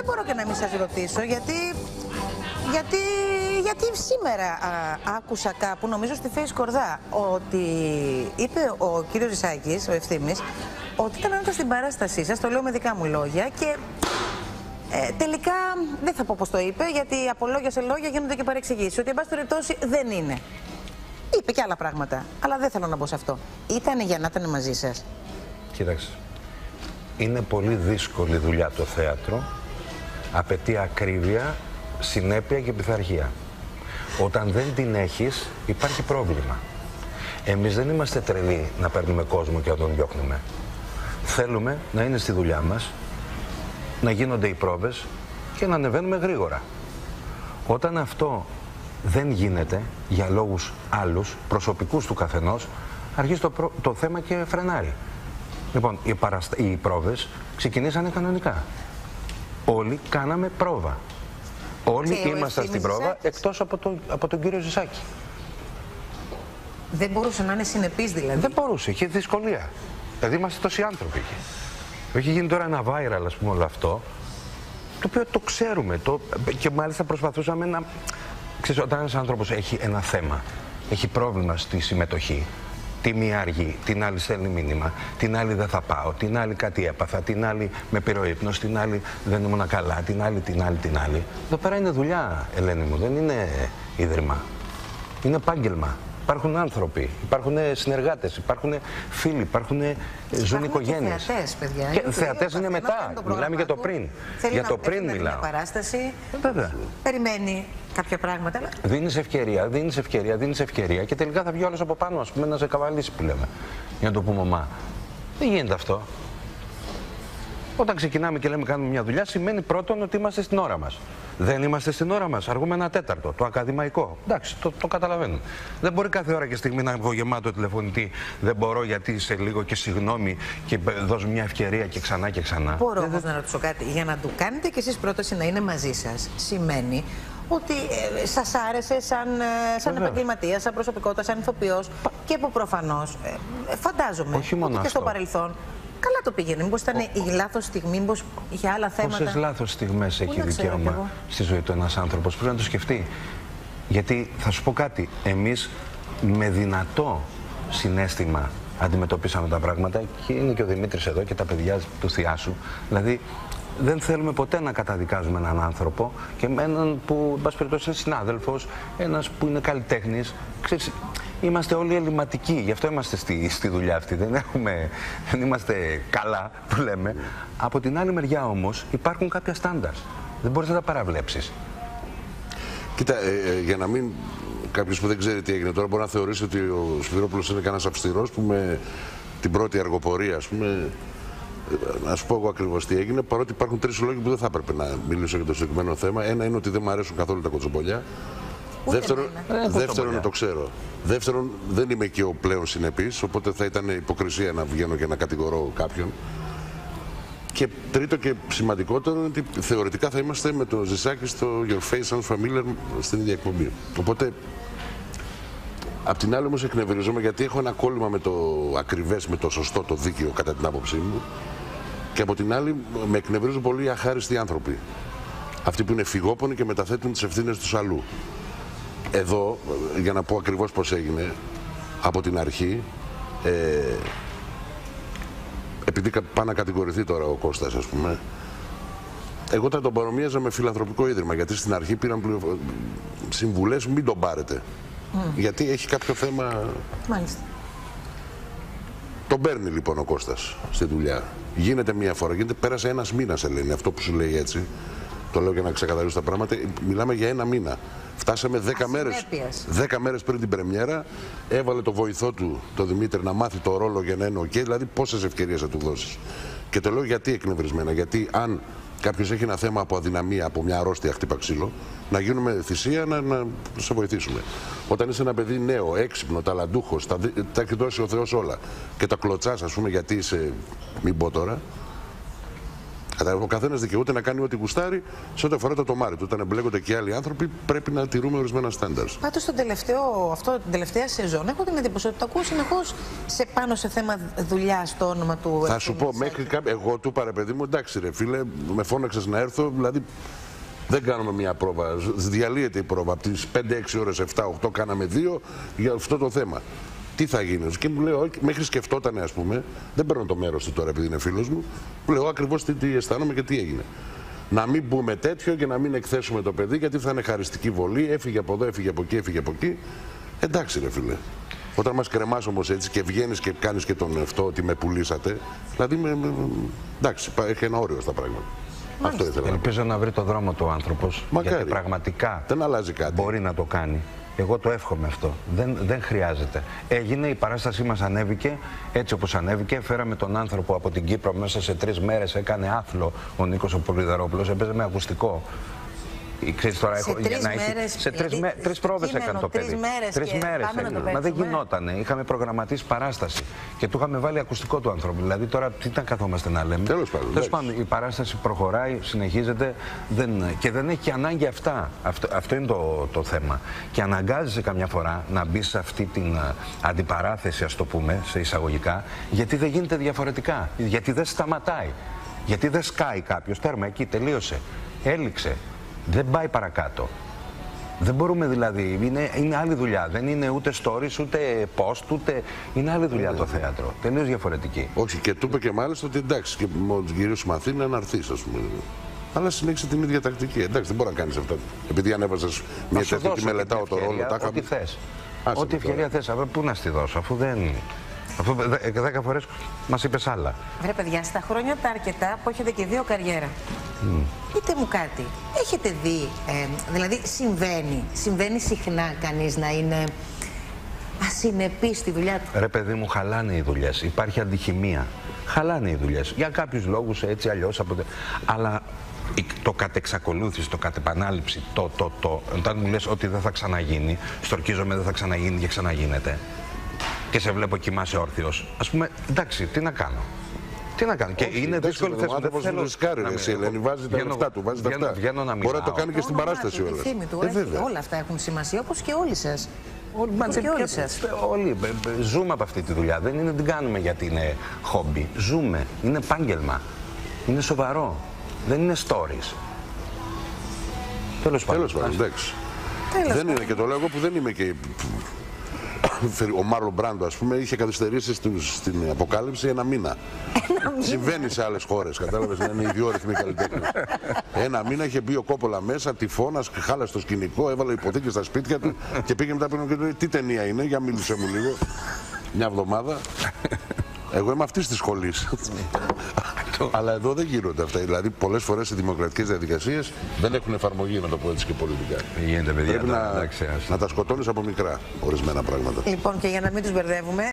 δεν μπορώ και να μην σας ρωτήσω γιατί, γιατί, γιατί σήμερα α, άκουσα κάπου, νομίζω στη Face Κορδά, ότι είπε ο κύριος Ρισάκης, ο Ευθύμης, ότι ήταν άνετα στην παράστασή σας, το λέω με δικά μου λόγια και ε, τελικά δεν θα πω πώς το είπε, γιατί από λόγια σε λόγια γίνονται και παρεξηγήσεις, ότι εν πάση περιπτώσει δεν είναι. Είπε και άλλα πράγματα, αλλά δεν θέλω να μπω σε αυτό. Ήτανε για να ήταν μαζί σας. Κοίταξε. Είναι πολύ δύσκολη δουλειά το θέατρο. Απαιτεί ακρίβεια, συνέπεια και πειθαρχία. Όταν δεν την έχεις, υπάρχει πρόβλημα. Εμείς δεν είμαστε τρελοί να παίρνουμε κόσμο και να τον διώχνουμε. Θέλουμε να είναι στη δουλειά μας, να γίνονται οι πρόβες και να ανεβαίνουμε γρήγορα. Όταν αυτό δεν γίνεται για λόγους άλλους, προσωπικούς του καθενός, αρχίζει το, προ- το θέμα και φρενάρει. Λοιπόν, οι, παραστα... οι πρόβες ξεκινήσανε κανονικά. Όλοι κάναμε πρόβα. Όλοι Και ο ήμασταν στην Ευθύμης πρόβα Ζησάκης. εκτός από, το, από τον κύριο Ζησάκη. Δεν μπορούσε να είναι συνεπής δηλαδή. Δεν μπορούσε, είχε δυσκολία. Δηλαδή είμαστε τόσοι άνθρωποι εκεί. Έχει γίνει τώρα ένα viral, ας πούμε, όλο αυτό, το οποίο το ξέρουμε. Το... Και μάλιστα προσπαθούσαμε να. Ξέρεις, όταν ένας άνθρωπος έχει ένα θέμα, έχει πρόβλημα στη συμμετοχή, τη μία αργεί, την άλλη στέλνει μήνυμα, την άλλη δεν θα πάω, την άλλη κάτι έπαθα, την άλλη με πήρε ο ύπνος, την άλλη δεν ήμουν καλά, την άλλη, την άλλη, την άλλη. Εδώ πέρα είναι δουλειά, Ελένη μου, δεν είναι ίδρυμα. Είναι επάγγελμα. Υπάρχουν άνθρωποι, υπάρχουν συνεργάτες, υπάρχουν φίλοι, υπάρχουν ζουν Υπάρχουν οικογένειε. Και θεατές, παιδιά. Και Είναι θεατές το είναι καθένας μετά. κάνει το Μιλάμε πρόγραμμα για το του. πριν. Θέλει Για να το παίξει πριν να δει μια μιλάω. παράσταση. Ε, Βέβαια. Περιμένει κάποια πράγματα. Αλλά Δίνεις ευκαιρία, δίνεις ευκαιρία, δίνεις ευκαιρία και τελικά θα βγει όλο από πάνω, ας πούμε, να σε καβαλήσει που λέμε. Για να το πούμε ομά. Δεν γίνεται αυτό. Όταν ξεκινάμε και λέμε κάνουμε μια δουλειά, σημαίνει πρώτον ότι είμαστε στην ώρα μας. Δεν είμαστε στην ώρα μας. Αργούμε ένα τέταρτο. Το ακαδημαϊκό. Εντάξει, το, το καταλαβαίνω. Δεν μπορεί κάθε ώρα και στιγμή να έχω γεμάτο τηλεφωνητή. Δεν μπορώ γιατί σε λίγο και συγγνώμη και δώσω μια ευκαιρία και ξανά και ξανά. μπορώ όμως να ρωτήσω κάτι. Για να του κάνετε κι εσείς πρόταση να είναι μαζί σας, σημαίνει ότι ε, σας άρεσε σαν, ε, σαν Βεβαίως. επαγγελματία, σαν προσωπικότητα, σαν ηθοποιός και που προφανώς ε, φαντάζομαι Όχι μόνο ότι και στο αυτό. παρελθόν καλά το πήγαινε. Μήπως ήταν η λάθος στιγμή, μήπως για άλλα θέματα. Πόσε λάθος στιγμές έχει να ξέρω κι δικαίωμα εγώ. στη ζωή του ένας άνθρωπος. Πρέπει να το σκεφτεί. Γιατί θα σου πω κάτι. Εμείς με δυνατό συνέστημα αντιμετωπίσαμε τα πράγματα και είναι και ο Δημήτρης εδώ και τα παιδιά του Θιάσου. Δηλαδή δεν θέλουμε ποτέ να καταδικάζουμε έναν άνθρωπο και με έναν που, εν πάση περιπτώσει, είναι συνάδελφος, ένας που είναι καλλιτέχνης. Ξέρεις, είμαστε όλοι ελληματικοί, γι' αυτό είμαστε στη, στη δουλειά αυτή. Δεν, έχουμε, δεν είμαστε καλά, που λέμε. Από την άλλη μεριά όμως υπάρχουν κάποια στάνταρ. Δεν μπορείς να τα παραβλέψεις. Κοίτα, ε, ε, για να μην. Κάποιος που δεν ξέρει τι έγινε τώρα μπορεί να θεωρήσει ότι ο Σπυρόπουλος είναι κανένας αυστηρός που με την πρώτη αργοπορία, ας πούμε. Ε, Να σου πω εγώ ακριβώς τι έγινε, παρότι υπάρχουν τρεις λόγοι που δεν θα έπρεπε να μιλήσω για το συγκεκριμένο θέμα. Ένα είναι ότι δεν μου αρέσουν καθόλου τα κοτσομπολιά. Ούτε Δεύτερον, εμένα. Ε, δεύτερον κοτσομπολιά. το ξέρω. Δεύτερον, δεν είμαι και ο πλέον συνεπής, οπότε θα ήταν υποκρισία να βγαίνω και να κατηγορώ κάποιον. Και τρίτο και σημαντικότερο είναι ότι θεωρητικά θα είμαστε με το Ζησάκι στο Your Face Sounds Familiar στην ίδια εκπομπή. Οπότε, απ' την άλλη όμως εκνευριζόμαι γιατί έχω ένα κόλλημα με το ακριβές, με το σωστό, το δίκαιο κατά την άποψή μου. Και από την άλλη με εκνευρίζουν πολύ οι αχάριστοι άνθρωποι. Αυτοί που είναι φυγόπονοι και μεταθέτουν τις ευθύνες τους αλλού. Εδώ, για να πω ακριβώς πώς έγινε, από την αρχή, ε, επειδή κα- πάει να κατηγορηθεί τώρα ο Κώστας ας πούμε, εγώ θα τον παρομοίαζα με φιλανθρωπικό ίδρυμα, γιατί στην αρχή πήραν πληροφο... συμβουλές μην τον πάρετε. Γιατί έχει κάποιο θέμα... Μάλιστα. Τον παίρνει λοιπόν ο Κώστας στη δουλειά. Γίνεται μία φορά, γίνεται, πέρασε ένας μήνας Ελένη, αυτό που σου λέει έτσι. Το λέω για να ξεκαθαρίσω τα πράγματα. Μιλάμε για ένα μήνα. Φτάσαμε 10 μέρες, Ασυνέπειας. 10 μέρες πριν την πρεμιέρα. Έβαλε το βοηθό του, το Δημήτρη, να μάθει το ρόλο για να είναι οκ. Δηλαδή, πόσες ευκαιρίες θα του δώσεις. Και το λέω γιατί εκνευρισμένα. Γιατί αν κάποιος έχει ένα θέμα από αδυναμία, από μια αρρώστια χτύπα ξύλο, να γίνουμε θυσία να, να σε βοηθήσουμε. Όταν είσαι ένα παιδί νέο, έξυπνο, ταλαντούχος, τα, δι- τα έχει δώσει ο Θεός όλα και τα κλωτσάς, ας πούμε, γιατί είσαι, μην πω τώρα, Κατάλαβε, Ο καθένας δικαιούται να κάνει ό,τι γουστάρει σε ό,τι αφορά το τομάρι του. Όταν εμπλέκονται και άλλοι άνθρωποι, πρέπει να τηρούμε ορισμένα στάνταρ. Πάντως τον τελευταίο, αυτό, την τελευταία σεζόν έχω την εντύπωση ότι το ακούω συνεχώς σε πάνω σε θέμα δουλειά στο όνομα του. Θα σου πω, Ευθύμη μέχρι κάποιο. Εγώ του είπα ρε παιδί μου, εντάξει ρε φίλε, με φώναξες να έρθω, δηλαδή δεν κάνουμε μια πρόβα. Διαλύεται η πρόβα. Από τις 5-6 ώρες, 7-8 κάναμε δύο για αυτό το θέμα. Τι θα γίνει. Και μου λέει, «Όχι», μέχρι σκεφτόταν, ας πούμε, δεν παίρνω το μέρος του τώρα επειδή είναι φίλος μου, μου λέω ακριβώς τι, τι αισθάνομαι και τι έγινε. Να μην μπούμε τέτοιο και να μην εκθέσουμε το παιδί γιατί θα είναι χαριστική βολή. Έφυγε από εδώ, έφυγε από εκεί, έφυγε από εκεί. Εντάξει, ρε φίλε. Όταν μας κρεμάς όμως έτσι και βγαίνεις και κάνεις και τον αυτό ότι με πουλήσατε, δηλαδή με, με- εντάξει, πα- έχει ένα όριο στα πράγματα. Αυτό ήθελα να πω. Ελπίζω να βρει το δρόμο του άνθρωπος. Μακάρι. Γιατί πραγματικά Δεν αλλάζει κάτι. μπορεί να το κάνει. Εγώ το εύχομαι αυτό. Δεν, δεν χρειάζεται. Έγινε, η παράστασή μας ανέβηκε έτσι όπως ανέβηκε. Φέραμε τον άνθρωπο από την Κύπρο μέσα σε τρεις μέρες. Έκανε άθλο ο Νίκος ο Πολυδαρόπουλος. Έπαιζε με ακουστικό. Ε, Ξέρεις, τώρα Σε έχω, τρεις για να έχει- μέρες, σε τρεις, δηλαδή, με, τρεις στο πρόβες κείμενο, έκανε το τρεις παιδί. μέρες Τρεις και μέρες πάμε να το έκανε. Μα δεν παίξουμε. γινότανε. Είχαμε προγραμματίσει παράσταση. Και του είχαμε βάλει ακουστικό του ανθρώπου. Δηλαδή τώρα τι να καθόμαστε να λέμε. Τέλος πάντων, Τέλος εντάξει. πάντων, η παράσταση προχωράει, συνεχίζεται δεν, και δεν έχει και ανάγκη αυτά. Αυτό, αυτό είναι το, το θέμα. Και αναγκάζεσαι καμιά φορά να μπεις σε αυτή την α, αντιπαράθεση, ας το πούμε, σε εισαγωγικά, γιατί δεν γίνεται διαφορετικά. Γιατί δεν σταματάει. Γιατί δεν σκάει κάποιος. Τέρμα εκεί, τελείωσε. Έληξε. Δεν πάει παρακάτω. Δεν μπορούμε δηλαδή, είναι, είναι άλλη δουλειά. Δεν είναι ούτε stories, ούτε post, ούτε. Είναι άλλη δουλειά το θέατρο. Τελείως διαφορετική. Όχι, και του είπε και μάλιστα ότι εντάξει, και μόλι γυρίσει μαθαίνει να έρθει, ας πούμε. Αλλά συνέχισε την ίδια τακτική. Εντάξει, δεν μπορεί να κάνεις αυτά. Επειδή ανέβαζες μια Θα σου τέτοια δώσω και την μελετάω το ευκαιρία, ρόλο, τα Ό,τι είχαμε. θες. Άσε Ό,τι με τώρα. ευκαιρία θες. Αλλά πού να στη δώσω, αφού δεν. Αφού δε- δέκα φορές μας είπες άλλα. Βρε παιδιά, στα χρόνια τα αρκετά που έχετε και δύο καριέρα. Πείτε μου κάτι. Έχετε δει, ε, δηλαδή συμβαίνει, συμβαίνει συχνά κανείς να είναι ασυνεπής στη δουλειά του; Ρε παιδί μου, χαλάνε οι δουλειές. Υπάρχει αντιχημία. Χαλάνε οι δουλειές. Για κάποιους λόγους έτσι, αλλιώς. Από... Αλλά η- το κατ' εξακολούθηση, το κατ' επανάληψη, το, το, το. Όταν μου λες ότι δεν θα ξαναγίνει, στορκίζομαι δεν θα ξαναγίνει και ξαναγίνεται. Και σε βλέπω κοιμάσαι όρθιος. Α πούμε, εντάξει, τι να κάνω. Τι να κάνω. Και Όχι, είναι εντάξει, δύσκολη ο θέση. Δεν άνθρωπος θέλω ρισκάρει, να ρε, με- εσύ, Ελένη, βάζει τα βγαίνω- λεφτά του, βάζει τα βγαίνω- αυτά. Βγαίνω να Μπορεί να το μιλάω. κάνει και στην όνομά παράσταση του, όλα. τη φήμη του, Ε, έχει- βέβαια. όλα αυτά έχουν σημασία, όπως και όλοι σας. Όλοι, Όπως μα, και όλοι και- σας. όλοι ε, ε, ζούμε από αυτή τη δουλειά. Δεν είναι την κάνουμε γιατί είναι χόμπι. Ζούμε. Είναι επάγγελμα. Είναι σοβαρό. Δεν είναι stories. Τέλος πάντων. Τέλος πάντων, εντάξει. Τέλος Δεν είναι και το λέω εγώ που δεν είμαι και. Ο Μάρλο Μπράντο, ας πούμε, είχε καθυστερήσει στους- στην αποκάλυψη ένα μήνα. Συμβαίνει σε άλλες χώρες, κατάλαβες να είναι ιδιόρυθμοι καλλιτέχνες. ένα μήνα είχε μπει ο Κόπολα μέσα, τυφώνας, χάλασε το σκηνικό, έβαλε υποθήκε στα σπίτια του και πήγε μετά πίσω και του λέει: Τι ταινία είναι, για μίλησε μου λίγο. Μια εβδομάδα. Εγώ είμαι αυτής της σχολής. Αλλά εδώ δεν γίνονται αυτά. Δηλαδή, πολλές φορές οι δημοκρατικές διαδικασίες δεν έχουν εφαρμογή, να το πω έτσι και πολιτικά. Γίνεται, παιδιά. Πρέπει τώρα, να, εντάξει, ας- να τα σκοτώνεις από μικρά ορισμένα πράγματα. Λοιπόν, και για να μην τους μπερδεύουμε,